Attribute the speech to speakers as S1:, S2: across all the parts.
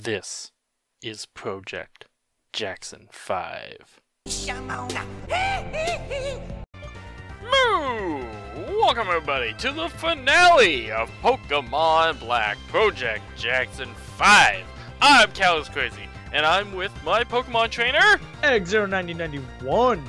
S1: This is Project Jackson 5. Moo! Welcome everybody to the finale of Pokemon Black Project Jackson 5. I'm Cows Crazy, and I'm with my Pokemon trainer.
S2: X09091.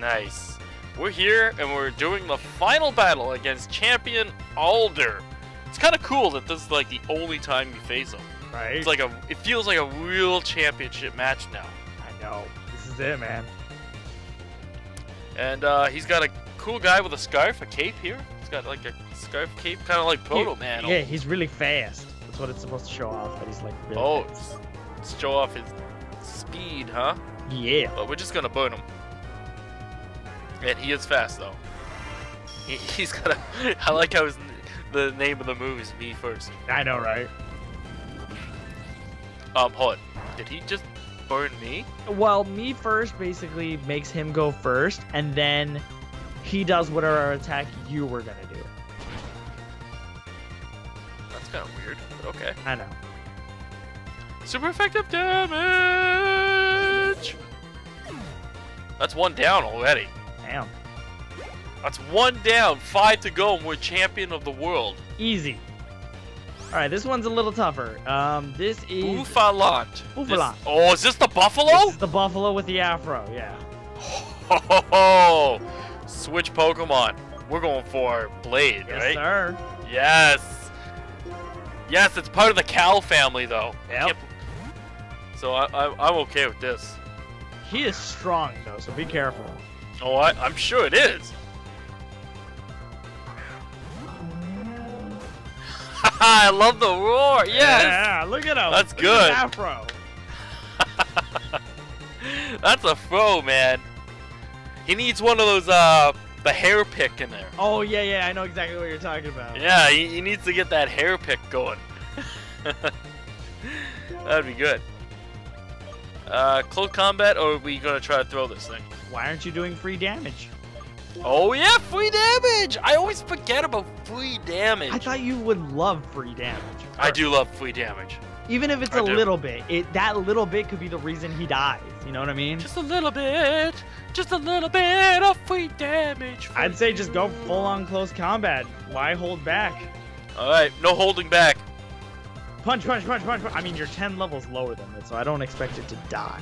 S1: Nice. We're here and we're doing the final battle against Champion Alder. It's kind of cool that this is like the only time you face him.
S2: Right?
S1: It's like a, it feels like a real championship match now.
S2: I know. This is it, man.
S1: And uh, he's got a cool guy with a scarf, a cape here. He's got like a scarf cape, kind of like Proto Man.
S2: Yeah, he's really fast. That's what it's supposed to show off. That he's like really
S1: Oh, show off his speed, huh?
S2: Yeah.
S1: But we're just gonna burn him. And he is fast though. He, he's got a. I like how his, the name of the move is me first.
S2: I know, right?
S1: Um, hold on. Did he just burn me?
S2: Well, me first basically makes him go first, and then he does whatever attack you were gonna do.
S1: That's kind of weird, but okay.
S2: I know.
S1: Super effective damage! That's one down already.
S2: Damn.
S1: That's one down, five to go, and we're champion of the world.
S2: Easy. All right, this one's a little tougher. Um, this is
S1: Bouffalant.
S2: Bouffalant.
S1: This- Oh, is this the buffalo?
S2: this is the buffalo with the afro. Yeah.
S1: Ho ho ho! Switch Pokemon. We're going for Blade,
S2: Yes,
S1: right?
S2: sir.
S1: Yes. Yes, it's part of the Cal family, though.
S2: Yep.
S1: Yep. So I, I, I'm okay with this.
S2: He is strong though, so be careful.
S1: Oh, I, I'm sure it is. I love the roar. Yes.
S2: Yeah, look at him.
S1: That's
S2: Look
S1: good.
S2: Afro.
S1: That's a fro, man. He needs one of those, uh, the hair pick in there.
S2: Oh yeah, yeah, I know exactly what you're talking about.
S1: Yeah, he, he needs to get that hair pick going. That'd be good. Uh, close combat, or are we gonna try to throw this thing?
S2: Why aren't you doing free damage?
S1: Oh yeah, free damage! I always forget about free damage.
S2: I thought you would love free damage.
S1: I do love free damage.
S2: Even if it's
S1: I
S2: a
S1: do.
S2: little bit, it that little bit could be the reason he dies. You know what I mean?
S1: Just a little bit, just a little bit of free damage.
S2: I'd say just go full on close combat. Why hold back?
S1: All right, no holding back.
S2: Punch, punch, punch, punch, punch. I mean, you're 10 levels lower than it, so I don't expect it to die.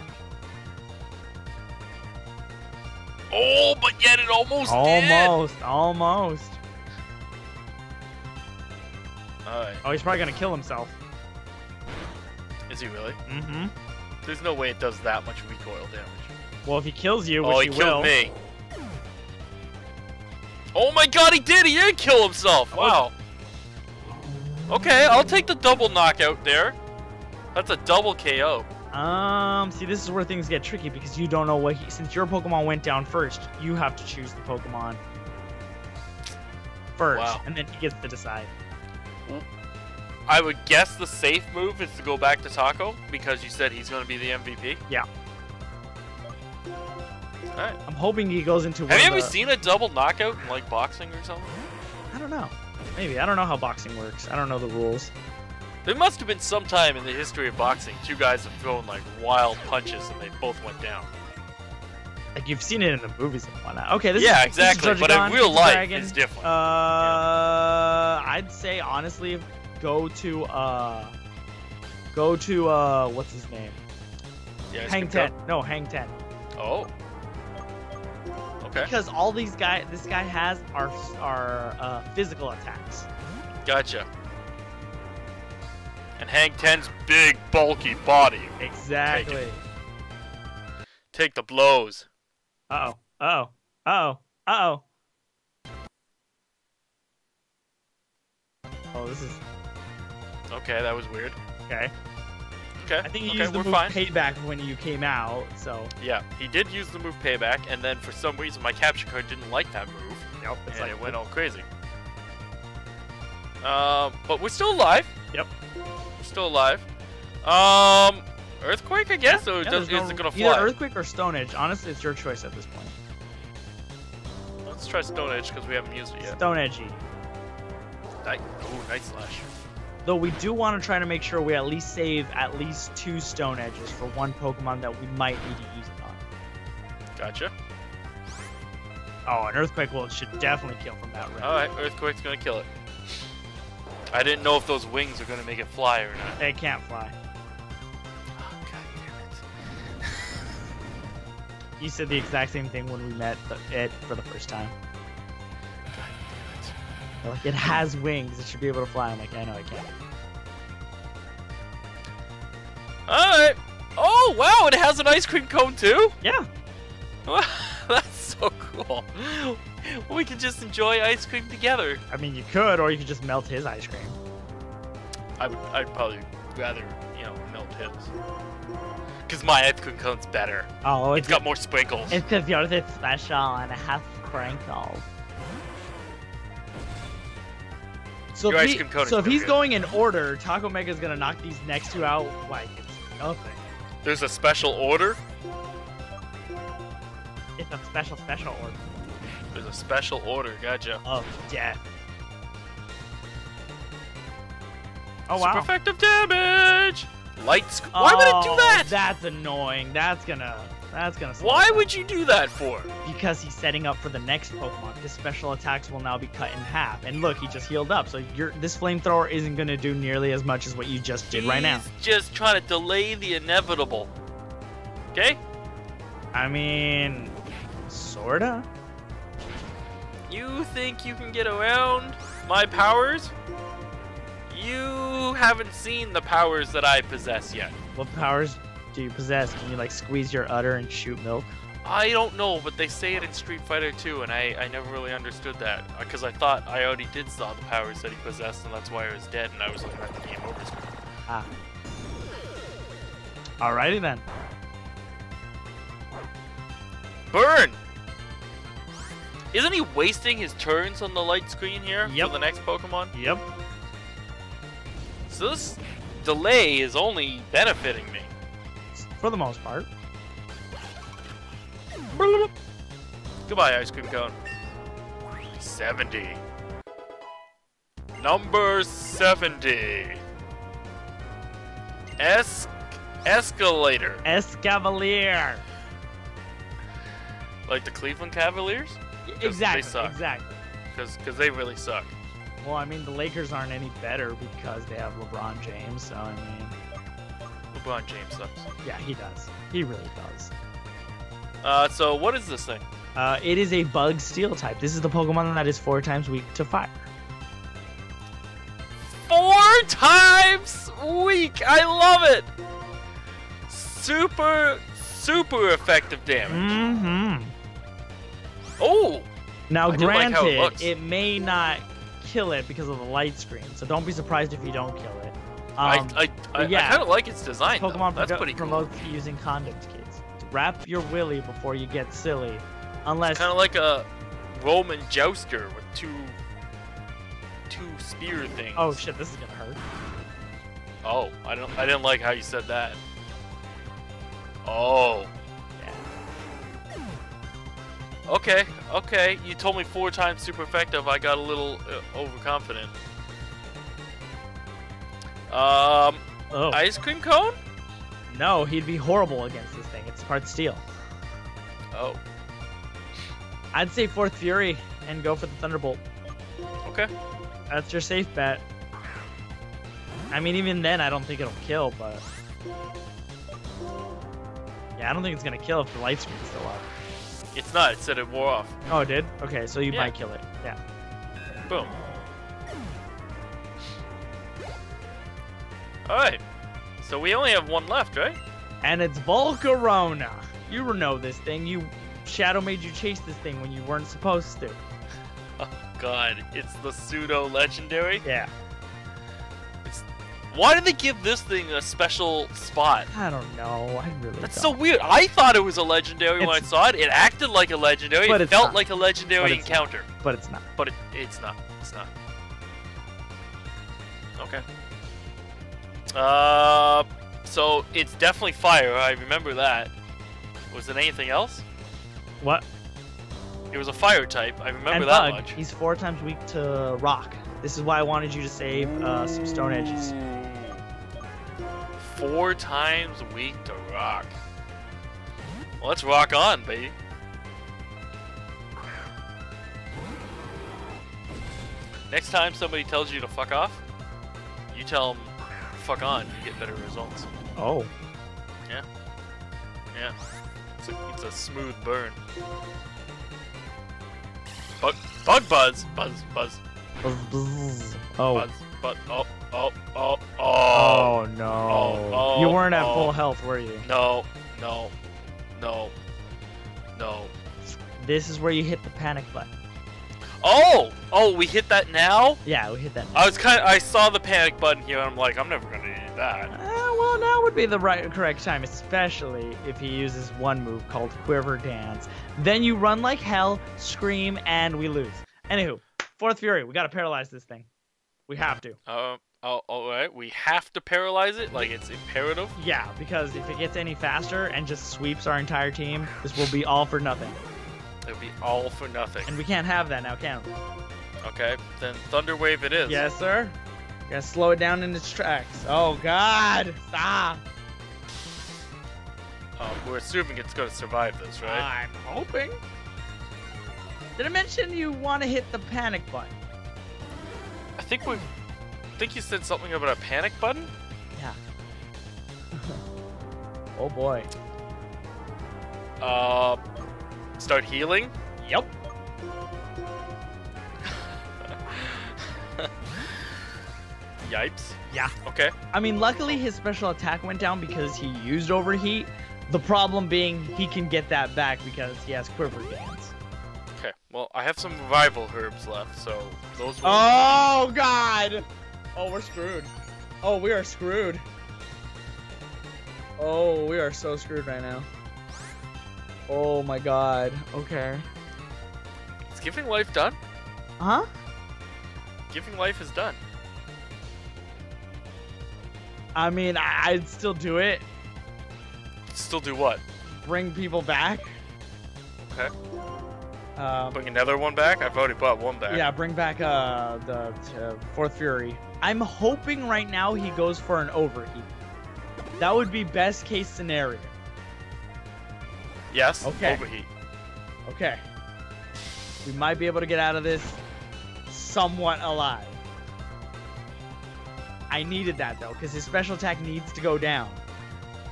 S1: Oh, but yet it almost did.
S2: Almost, almost.
S1: All right,
S2: Oh, he's probably gonna kill himself.
S1: is he really?
S2: Mm-hmm.
S1: There's no way it does that much recoil damage.
S2: Well, if he kills you, which
S1: oh,
S2: he,
S1: he killed
S2: will,
S1: me. Oh my god, he did! He did kill himself! Wow. Okay, I'll take the double knockout there. That's a double KO.
S2: Um, see, this is where things get tricky because you don't know what he. Since your Pokemon went down first, you have to choose the Pokemon first,
S1: Wow.
S2: and then he gets to decide.
S1: I would guess the safe move is to go back to Taco because you said he's going to be the MVP.
S2: Yeah.
S1: Alright.
S2: I'm hoping he goes into.
S1: Have you ever
S2: the-
S1: seen a double knockout in like boxing or something?
S2: I don't know. Maybe I don't know how boxing works. I don't know the rules.
S1: There must have been some time in the history of boxing two guys have thrown like wild punches and they both went down.
S2: Like you've seen it in the movies and whatnot. Okay, this
S1: yeah,
S2: is, this is
S1: exactly. But in real life,
S2: Dragon.
S1: it's different.
S2: Uh, I'd say honestly, go to uh, go to uh, what's his name?
S1: yeah,
S2: Hang Ten. No, Hang Ten.
S1: Oh. Okay,
S2: Because all these guy, this guy has are are uh, physical attacks.
S1: gotcha. And Hang Ten's big, bulky body.
S2: Exactly.
S1: Take the blows.
S2: Uh oh. Uh oh. Uh oh. Uh oh. Oh, this is
S1: Okay, that was weird.
S2: okay.
S1: Okay,
S2: I think he
S1: okay,
S2: used the
S1: we're
S2: move
S1: fine.
S2: payback when you came out. So
S1: Yeah, he did use the move payback, and then for some reason my capture card didn't like that move,
S2: it's
S1: and
S2: like
S1: it went all crazy. Um, but we're still alive.
S2: Yep.
S1: Still alive. Um, earthquake, I guess, or
S2: Yeah,
S1: does,
S2: there's
S1: is it gonna
S2: Either earthquake or stone edge. Honestly, it's your choice at this point.
S1: Let's try Stone Edge because we haven't used it yet.
S2: Stone edgy.
S1: Ni- Ooh, nice slash.
S2: Though we do want to try to make sure we at least save at least two stone edges for one Pokemon that we might need to use it on.
S1: Gotcha.
S2: Oh, an Earthquake will should definitely kill from that range.
S1: Alright, Earthquake's gonna kill it. I didn't know if those wings are gonna make it fly or not.
S2: They can't fly.
S1: Oh, God damn it.
S2: You said the exact same thing when we met it for the first time. God You're like, it has wings. It should be able to fly. I'm like, I know it can.
S1: Alright. Oh, wow, it has an ice cream cone too?
S2: Yeah.
S1: That's so cool. We could just enjoy ice cream together.
S2: I mean, you could, or you could just melt his ice cream.
S1: I would, I'd probably rather, you know, melt his. Because my ice cream cone's better.
S2: Oh,
S1: It's got more sprinkles.
S2: It's because yours is special and it has sprinkles. So
S1: Your
S2: if,
S1: ice
S2: he-
S1: cream cone is
S2: so if he's
S1: good.
S2: going in order, Taco Mega's gonna knock these next two out like it's nothing.
S1: There's a special order.
S2: It's a special, special order
S1: There's a special order. Gotcha.
S2: of death. Oh,
S1: oh
S2: wow.
S1: Super effective damage. Lights. Why would it do
S2: Oh,
S1: that?
S2: That's annoying. That's gonna. That's gonna.
S1: Why
S2: down.
S1: would you do that for?
S2: Because he's setting up for the next Pokemon. His special attacks will now be cut in half. And look, he just healed up. So your this flamethrower isn't gonna do nearly as much as what you just did right now.
S1: Just trying to delay the inevitable. Okay?
S2: I mean, sorta.
S1: You think you can get around my powers? You haven't seen the powers that I possess yet.
S2: What powers do you possess? Can you like squeeze your udder and shoot milk?
S1: I don't know, but they say it in Street Fighter 2, and I, I never really understood that. Because I thought I already did saw the powers that he possessed, and that's why I was dead, and I was looking at the game over screen.
S2: Ah. Alrighty then.
S1: Burn! Isn't he wasting his turns on the light screen here
S2: Yep.
S1: for the next Pokemon?
S2: Yep.
S1: So this delay is only benefiting me.
S2: For the most part.
S1: Goodbye, ice cream cone. 70. Number 70. Es escalator.
S2: Escavalier.
S1: Like the Cleveland Cavaliers? They
S2: Exactly.
S1: suck.
S2: Exactly.
S1: Because they really suck.
S2: Well, I mean, the Lakers aren't any better because they have LeBron James. So I mean,
S1: LeBron James sucks.
S2: yeah, he does. He really does.
S1: Uh, so what is this thing?
S2: Uh, it is a bug steel type. This is the Pokemon that is four times weak to fire.
S1: Four times weak! I love it! Super, super effective damage.
S2: Mm-hmm.
S1: Oh!
S2: Now,
S1: I do like it
S2: granted, it may not kill it because of the light screen, so don't be surprised if you don't kill it. Um,
S1: I, I, I,
S2: yeah.
S1: I kind of like its design.
S2: Pokemon
S1: That's pretty cool.
S2: promotes using condoms, kids. Wrap your willy before you get silly, unless
S1: Kind of like a Roman jouster with two, two spear things.
S2: oh shit, this is gonna hurt.
S1: Oh, I don't, I didn't like how you said that. Oh. Okay, okay. You told me four times super effective. I got a little uh, overconfident. Um,
S2: Oh
S1: ice cream cone?
S2: no, he'd be horrible against this thing. It's part steel.
S1: Oh,
S2: I'd say fourth fury and go for the thunderbolt.
S1: okay.
S2: That's your safe bet. I mean, even then, I don't think it'll kill, but yeah, I don't think it's gonna kill if the light screen's still up.
S1: It's not. It said it wore off.
S2: Oh, it did? Okay, so you
S1: Yeah.
S2: might kill it. Yeah.
S1: Boom. Alright. So we only have one left, right?
S2: And it's Volcarona. You know this thing. You Shadow made you chase this thing when you weren't supposed to.
S1: Oh god, it's the pseudo legendary.
S2: Yeah.
S1: It's... Why did they give this thing a special spot?
S2: I don't know. I really
S1: That's
S2: don't.
S1: so weird. I thought it was a legendary when I saw it. It acted like a legendary.
S2: But
S1: It felt
S2: not.
S1: like a legendary
S2: But it's not.
S1: encounter.
S2: But it's not.
S1: But it, it's not. It's not. Okay. Uh, so it's definitely fire. I remember that. Was it anything else?
S2: What?
S1: It was a fire type. I remember
S2: and
S1: that
S2: Bug.
S1: much.
S2: He's four times weak to rock. This is why I wanted you to save uh, some stone edges.
S1: Four times a week to rock. Well, let's rock on, baby. Next time somebody tells you to fuck off, you tell them fuck on, you get better results.
S2: Oh.
S1: Yeah. It's a, it's a smooth burn. Bug, bug buzz, buzz, buzz,
S2: Oh.
S1: buzz, buzz. Oh, oh, oh, oh.
S2: Oh no.
S1: Oh,
S2: you
S1: oh,
S2: weren't at
S1: oh.
S2: full health, were you?
S1: No, no, no, no.
S2: This is where you hit the panic button.
S1: Oh, oh, we hit that now.
S2: Yeah, we hit that.
S1: I was kind of, I saw the panic button here, and I'm like, I'm never gonna do that.
S2: Uh, well, now would be the right correct time, especially if he uses one move called Quiver Dance. Then you run like hell, scream, and we lose. Anywho, Fourth Fury, we gotta paralyze this thing. We have to.
S1: Uh, oh, all right. We have to paralyze it, like it's imperative.
S2: Yeah, because if it gets any faster and just sweeps our entire team, this will be all for nothing.
S1: It'll be all for nothing.
S2: And we can't have that now, can we?
S1: Okay, then Thunder Wave it is.
S2: Yes, sir. Gotta slow it down in its tracks. Oh God! Stop!
S1: Um, we're assuming it's gonna survive this, right?
S2: I'm hoping. Did I mention you want to hit the panic button?
S1: I think we. I think you said something about a panic button.
S2: Yeah. oh boy.
S1: Uh, start healing.
S2: Yep.
S1: Yipes.
S2: Yeah.
S1: Okay.
S2: I mean, luckily his special attack went down because he used overheat. The problem being he can get that back because he has quiver dance.
S1: Okay. Well, I have some revival herbs left, so those. Will...
S2: Oh God! Oh, we're screwed. Oh, we are screwed. Oh, we are so screwed right now. Oh my God. Okay.
S1: Is giving life done?
S2: Huh?
S1: Giving life is done.
S2: I mean, I- I'd still do it.
S1: Still do what?
S2: Bring people back.
S1: Okay.
S2: Um,
S1: Bring another one back. I've already brought one back.
S2: yeah, bring back uh the uh, fourth fury. I'm hoping right now he goes for an overheat. That would be best case scenario.
S1: Yes.
S2: Okay.
S1: Overheat.
S2: Okay. We might be able to get out of this somewhat alive. I needed that though, because his special attack needs to go down.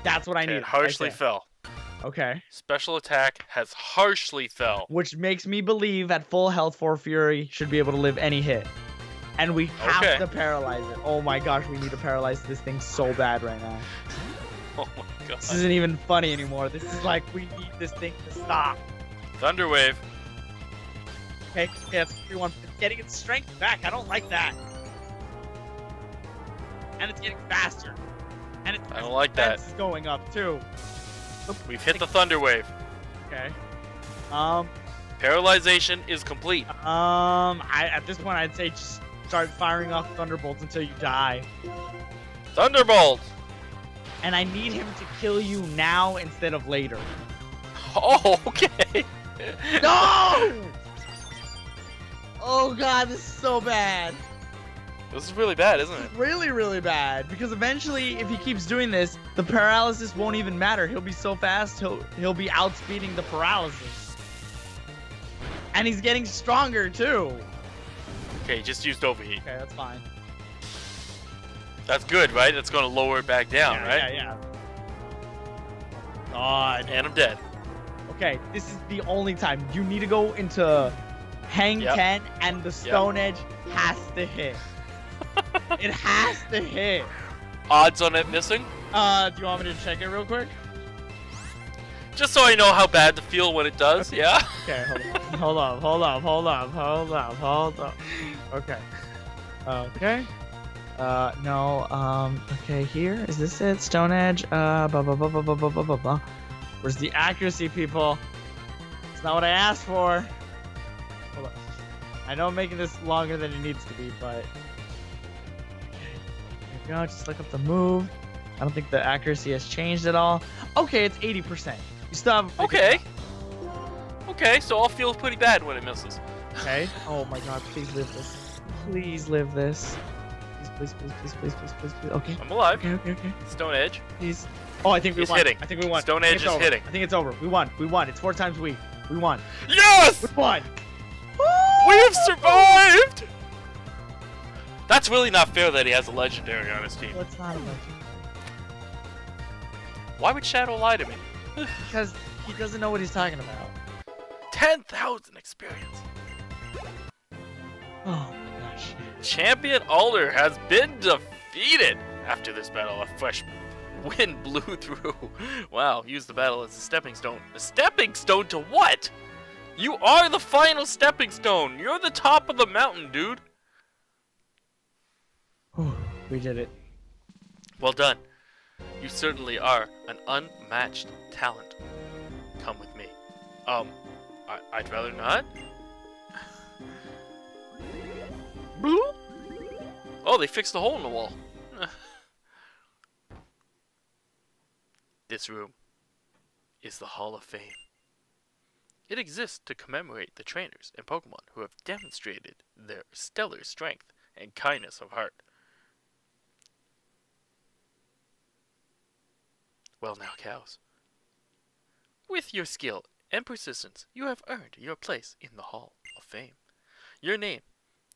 S2: That's what I need.
S1: it harshly fell.
S2: Okay.
S1: Special attack has harshly fell.
S2: Which makes me believe at full health, Fourth Fury should be able to live any hit. And we have
S1: Okay.
S2: to paralyze it. Oh my gosh, we need to paralyze this thing so bad right now.
S1: Oh my god.
S2: This isn't even funny anymore. This is like we need this thing to stop.
S1: Thunderwave.
S2: Okay, yeah, it's everyone. Getting its strength back. I don't like that. And it's getting faster. And it's
S1: I don't like that.
S2: is going up too.
S1: We've hit the thunder wave.
S2: Okay. Um.
S1: Paralyzation is complete.
S2: Um. I at this point I'd say just start firing off thunderbolts until you die.
S1: Thunderbolt.
S2: And I need him to kill you now instead of later.
S1: Oh, okay.
S2: No! oh god, this is so bad.
S1: This is really bad, isn't it?
S2: Really, really bad. Because eventually, if he keeps doing this, the paralysis won't even matter. He'll be so fast, he'll he'll be outspeeding the paralysis. And he's getting stronger too.
S1: Okay, just used overheat.
S2: Okay, that's fine.
S1: That's good, right? That's going to lower it back down,
S2: yeah,
S1: right?
S2: Yeah, yeah. God.
S1: And I'm dead.
S2: Okay, this is the only time. You need to go into Hang
S1: Yep.
S2: 10 and the Stone Edge has to hit. it has to hit.
S1: Odds on it missing?
S2: Uh, do you want me to check it real quick?
S1: Just so I know how bad to feel when it does, yeah?
S2: Okay, hold on. hold on, hold on, hold on, hold up, hold up. Okay. Okay. Uh, no, um, okay, here, is this it? Stone Edge, uh, blah, blah, blah, blah, blah, blah, blah, blah, blah. Where's the accuracy, people? It's not what I asked for. Hold on. I know I'm making this longer than it needs to be, but... Okay, there we go, just look up the move. I don't think the accuracy has changed at all. Okay, it's 80%. You still have...
S1: Okay. Okay, so I'll feel pretty bad when it misses.
S2: Okay. Oh my god, please live this. please live this. Please, please, please, please, please, please, please. Okay.
S1: I'm alive.
S2: Okay, okay, okay.
S1: Stone Edge.
S2: Please. Oh, I think we
S1: He's
S2: won.
S1: hitting.
S2: I think we won.
S1: Stone Edge is
S2: over.
S1: hitting.
S2: I think it's over. We won. We won. It's four times we. We won.
S1: Yes!
S2: We won.
S1: We have survived! That's really not fair that he has a legendary on his team.
S2: What's not a legend?
S1: Why would Shadow lie to me?
S2: Because he doesn't know what he's talking about.
S1: 10,000 experience.
S2: Oh my gosh.
S1: Champion Alder has been defeated. After this battle, a fresh wind blew through. Wow, use the battle as a stepping stone. A stepping stone to what? You are the final stepping stone. You're the top of the mountain, dude.
S2: We did it.
S1: Well done. You certainly are an unmatched talent. Come with me. Um, I I'd rather not. Oh, they fixed the hole in the wall. this room is the Hall of Fame. It exists to commemorate the trainers and Pokemon who have demonstrated their stellar strength and kindness of heart. Well now, cows. With your skill and persistence, you have earned your place in the Hall of Fame. Your name,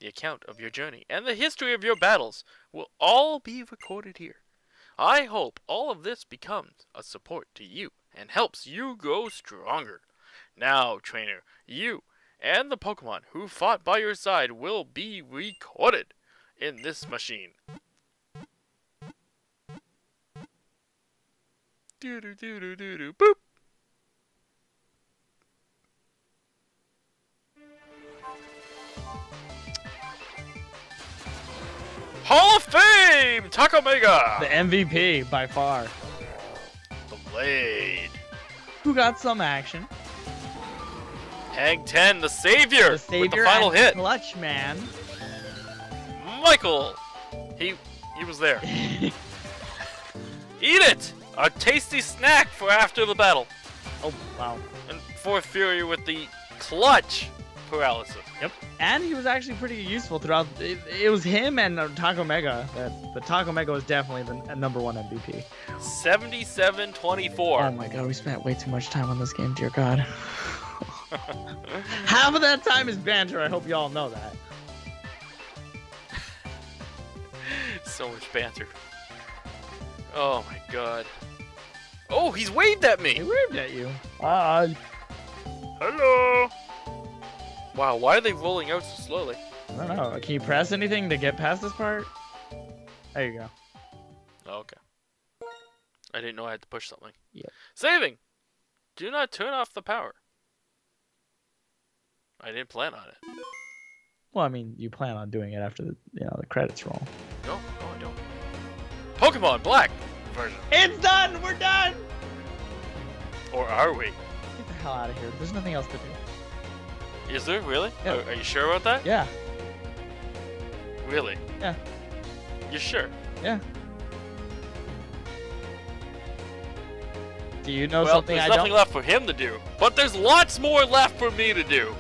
S1: the account of your journey, and the history of your battles will all be recorded here. I hope all of this becomes a support to you and helps you grow stronger. Now, trainer, you and the Pokemon who fought by your side will be recorded in this machine. Doo doo doo doo doo doo boop. Hall of Fame, Takamega.
S2: The MVP by far.
S1: The Blade.
S2: Who got some action?
S1: Hang Ten, the savior,
S2: The savior
S1: with the final hit.
S2: Clutch man.
S1: Michael. He he was there. Eat it! A tasty snack for after the battle.
S2: oh wow.
S1: And Fourth Fury with the clutch paralysis.
S2: Yep. And he was actually pretty useful throughout. It, it was him and uh, Taco Mega. That, but Taco Mega was definitely the uh, number one MVP.
S1: 77-24.
S2: Oh my god, we spent way too much time on this game, dear god. Half of that time is banter. I hope y'all know that.
S1: so much banter. Oh my god. Oh, he's waved at me!
S2: He waved at you. Ah.
S1: Hello. Wow, why are they rolling out so slowly?
S2: I don't know. Can you press anything to get past this part? There you go.
S1: Oh, okay. I didn't know I had to push something.
S2: Yeah.
S1: Saving. Do not turn off the power. I didn't plan on it.
S2: Well, I mean, you plan on doing it after the you know the credits roll.
S1: No, no, I don't. Pokemon Black version.
S2: It's done. We're done.
S1: Or are we?
S2: Get the hell out of here. There's nothing else to do.
S1: Is there really?
S2: Yeah.
S1: Are, are you sure about that?
S2: Yeah.
S1: Really?
S2: Yeah.
S1: You sure?
S2: Yeah. Do you know
S1: well,
S2: something
S1: there's
S2: I
S1: nothing
S2: don't?
S1: left for him to do. But there's lots more left for me to do.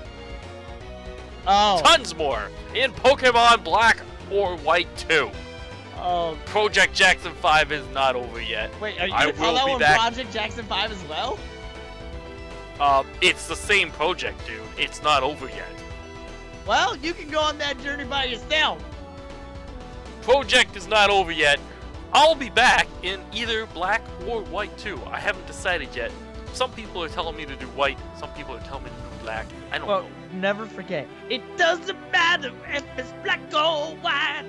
S2: Oh.
S1: Tons more. In Pokemon Black or White 2.
S2: Oh.
S1: Project Jackson 5 is not over yet.
S2: Wait, are you
S1: I
S2: gonna call that
S1: be
S2: one
S1: back.
S2: Project Jackson 5 as well?
S1: Uh, it's the same project, dude. It's not over yet.
S2: Well, you can go on that journey by yourself.
S1: Project is not over yet. I'll be back in either Black or White 2. I haven't decided yet. Some people are telling me to do White. Some people are telling me to do Black. I don't
S2: Well,
S1: know.
S2: never forget, it doesn't matter if it's black or white.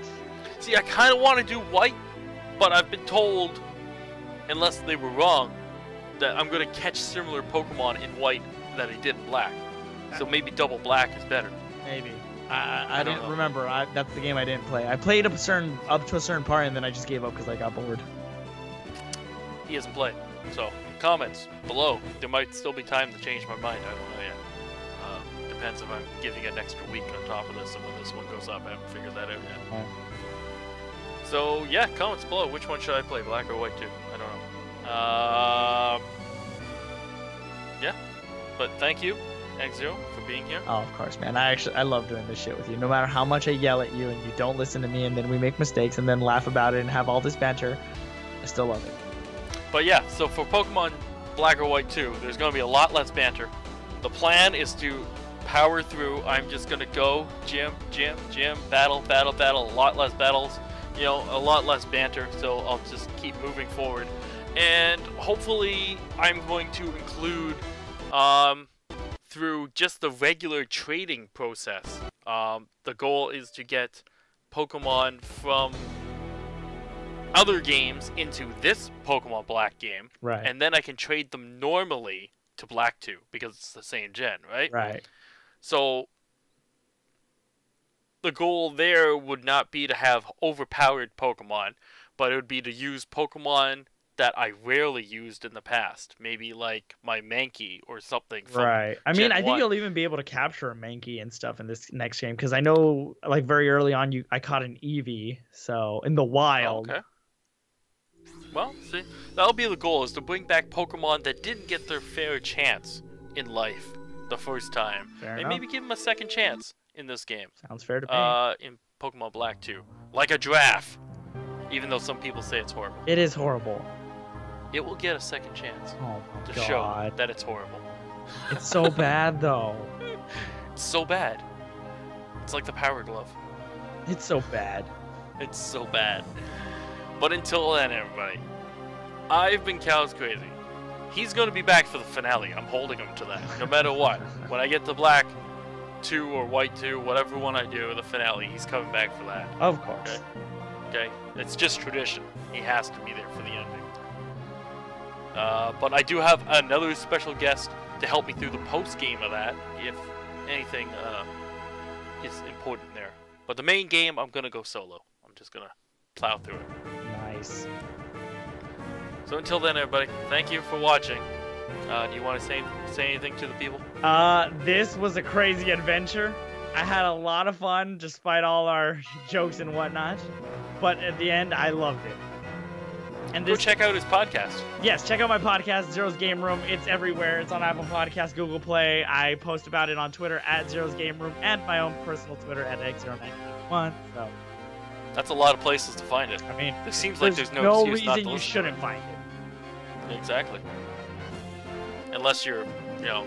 S1: See, I kind of want to do White, but I've been told, unless they were wrong, that I'm gonna catch similar Pokemon in White that I did in Black. So maybe Double Black is better.
S2: Maybe. I, I,
S1: I
S2: I
S1: don't know.
S2: remember. I, that's the game I didn't play. I played up a certain up to a certain part and then I just gave up because I got bored.
S1: He hasn't played. So, comments below. There might still be time to change my mind. I don't know yet. Uh, depends if I'm giving an extra week on top of this, and when this one goes up, I haven't figured that out yet. So yeah, comments below. Which one should I play, black or white 2? I don't know. Um, yeah, but thank you Zero, for being here.
S2: Oh, of course, man. I actually I love doing this shit with you. No matter how much I yell at you and you don't listen to me, and then we make mistakes and then laugh about it and have all this banter, I still love it.
S1: But yeah, so for Pokemon Black or White 2, there's going to be a lot less banter. The plan is to power through. I'm just going to go gym, gym, gym, battle, battle, battle, a lot less battles, you know, a lot less banter. So I'll just keep moving forward. And hopefully, I'm going to include, um, through just the regular trading process, um, the goal is to get Pokemon from other games into this Pokemon Black game,
S2: Right.
S1: and then I can trade them normally to Black 2 because it's the same gen, right?
S2: right.
S1: So the goal there would not be to have overpowered Pokemon, but it would be to use Pokemon that I rarely used in the past. Maybe like my Mankey or something. From,
S2: Right. I mean,
S1: Gen
S2: I think
S1: 1.
S2: you'll even be able to capture a Mankey and stuff in this next game because I know, like very early on, you I caught an Eevee, so in the wild.
S1: Okay. Well, see, that'll be the goal: is to bring back Pokemon that didn't get their fair chance in life the first time,
S2: Fair
S1: and
S2: enough.
S1: maybe give them a second chance in this game.
S2: Sounds fair to me.
S1: Uh, in Pokemon Black 2, like a giraffe. Even though some people say it's horrible,
S2: it is horrible.
S1: it will get a second chance
S2: Oh
S1: to
S2: my
S1: show that it's horrible.
S2: It's so bad though.
S1: It's so bad. It's like the Power Glove.
S2: It's so bad.
S1: It's so bad. But until then, everybody, I've been Cows Crazy. He's going to be back for the finale. I'm holding him to that. No matter what. when I get to Black 2 or White 2, whatever one I do, the finale, he's coming back for that.
S2: Of course.
S1: Okay? Okay? It's just tradition. He has to be there for the ending. Uh, but I do have another special guest to help me through the post game of that, if anything uh, is important there. But the main game, I'm gonna go solo. I'm just gonna plow through it.
S2: Nice.
S1: So until then, everybody, thank you for watching. Uh, do you want to say say anything to the people?
S2: Uh, this was a crazy adventure. I had a lot of fun despite all our jokes and whatnot. But at the end, I loved it. And
S1: Go check out his podcast.
S2: yes, check out my podcast, Zero's Game Room. It's everywhere. It's on Apple Podcasts, Google Play. I post about it on Twitter at Zero's Game Room and my own personal Twitter at x0991. So,
S1: That's a lot of places to find it.
S2: I mean,
S1: It seems like
S2: there's
S1: no, excuse
S2: reason
S1: not to
S2: you shouldn't find it.
S1: it. Exactly. Unless you're, you know,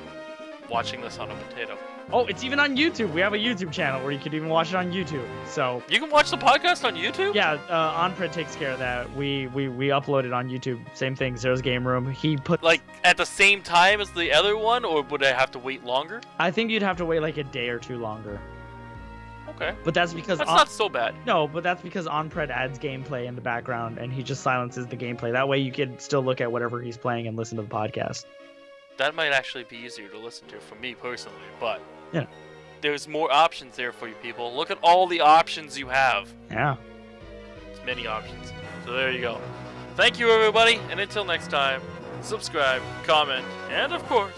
S1: watching this on a potato.
S2: Oh, it's even on YouTube. We have a YouTube channel where you could even watch it on YouTube. So,
S1: You can watch the podcast on YouTube.
S2: Yeah, uh, Onpred takes care of that. We we we upload it on YouTube. Same thing. Zero's Game Room. He put
S1: Like at the same time as the other one, or would I have to wait longer?
S2: I think you'd have to wait like a day or two longer.
S1: Okay,
S2: But that's because
S1: that's
S2: On-
S1: not so bad.
S2: no, but that's because Onpred adds gameplay in the background and he just silences the gameplay. That way you can still look at whatever he's playing and listen to the podcast.
S1: That might actually be easier to listen to for me personally, but
S2: Yeah.
S1: there's more options there for you people. Look at all the options you have.
S2: Yeah.
S1: It's many options. So there you go. Thank you everybody, and until next time, subscribe, comment, and of course,